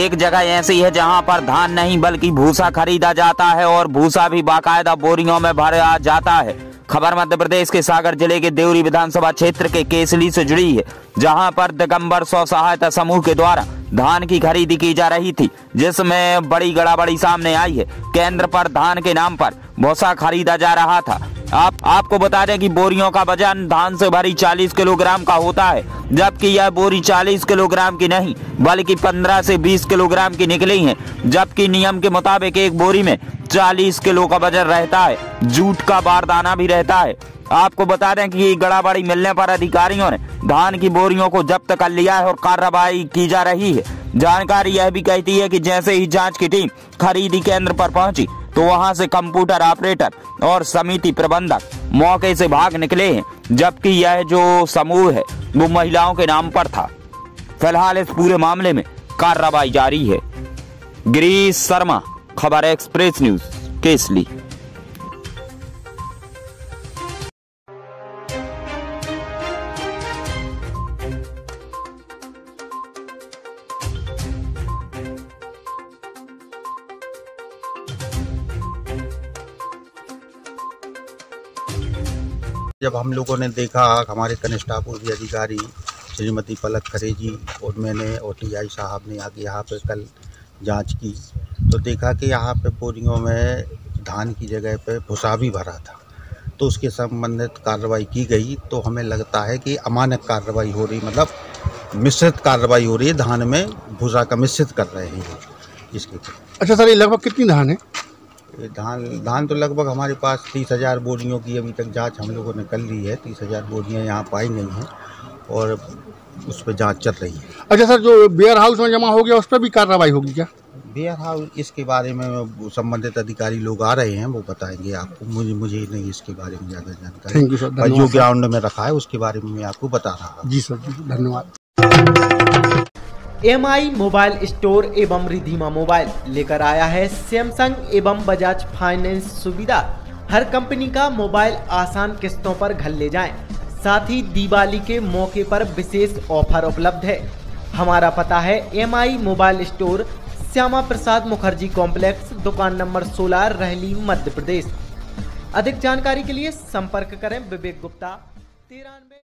एक जगह ऐसी है जहाँ पर धान नहीं, बल्कि भूसा खरीदा जाता है और भूसा भी बाकायदा बोरियों में भरा जाता है। खबर मध्य प्रदेश के सागर ज़िले के देवरी विधानसभा क्षेत्र के केसली से जुड़ी है, जहाँ पर दिगंबर स्व सहायता समूह के द्वारा धान की खरीदी की जा रही थी, जिसमें बड़ी गड़ाबड़ी सामने आई है। केंद्र पर धान के नाम पर भूसा खरीदा जा रहा था। आप, आपको बता दें कि बोरियों का वज़न धान से भरी 40 किलोग्राम का होता है, जबकि यह बोरी 40 किलोग्राम की नहीं, बल्कि 15 से 20 किलोग्राम की निकली है, जबकि नियम के मुताबिक एक बोरी में 40 किलो का वज़न रहता है, जूट का बारदाना भी रहता है। आपको बता दें कि गड़ाबड़ी मिलने पर अधिकारियों ने धान की बोरियों को जब्त कर लिया है और कार्रवाई की जा रही है। जानकारी यह भी कहती है कि जैसे ही जाँच की टीम खरीदी केंद्र पर पहुँची तो वहाँ से कंप्यूटर ऑपरेटर और समिति प्रबंधक मौके से भाग निकले हैं जबकि यह जो समूह है, वो महिलाओं के नाम पर था। फ़िलहाल इस पूरे मामले में कार्रवाई जारी है। गिरीश शर्मा, खबर एक्सप्रेस न्यूज़, केसली। जब हम लोगों ने देखा हमारे कनिष्ठापुर की अधिकारी श्रीमती पलक खरे जी और मैंने ओ टी आई साहब ने आगे यहाँ पर कल जाँच की तो देखा कि यहाँ पे बोरियों में धान की जगह पे भूसा भी भरा था। तो उसके संबंधित कार्रवाई की गई तो हमें लगता है कि अमानक कार्रवाई हो रही मतलब मिश्रित कार्रवाई हो रही है, धान में भूसा का मिश्रित कर रहे हैं। इसके अच्छा सर, ये लगभग कितनी धान है? ये धान धान तो लगभग हमारे पास तीस हज़ार बोरियों की अभी तक जाँच हम लोगों ने कर ली है। तीस हज़ार बोरियाँ यहाँ पाई गई हैं और उस पर जाँच चल रही है। अच्छा सर जो वेयर हाउस में जमा हो गया उस पर भी कार्रवाई होगी क्या? वेयर हाउस इसके बारे में संबंधित अधिकारी लोग आ रहे हैं वो बताएँगे आपको। मुझे मुझे नहीं इसके बारे में ज़्यादा जानकारी। थैंक यू सर जो ग्राउंड में रखा है उसके बारे में मैं आपको बता रहा हूँ। जी सर जी धन्यवाद। एम आई मोबाइल स्टोर एवं रिधिमा मोबाइल लेकर आया है सैमसंग एवं बजाज फाइनेंस सुविधा। हर कंपनी का मोबाइल आसान किस्तों पर घर ले जाएँ। साथ ही दिवाली के मौके पर विशेष ऑफ़र उपलब्ध है। हमारा पता है M I mobile store Shyama Prasad Mukherjee complex, दुकान नंबर 16 रहली मध्य प्रदेश। अधिक जानकारी के लिए संपर्क करें विवेक गुप्ता, तिरानवे।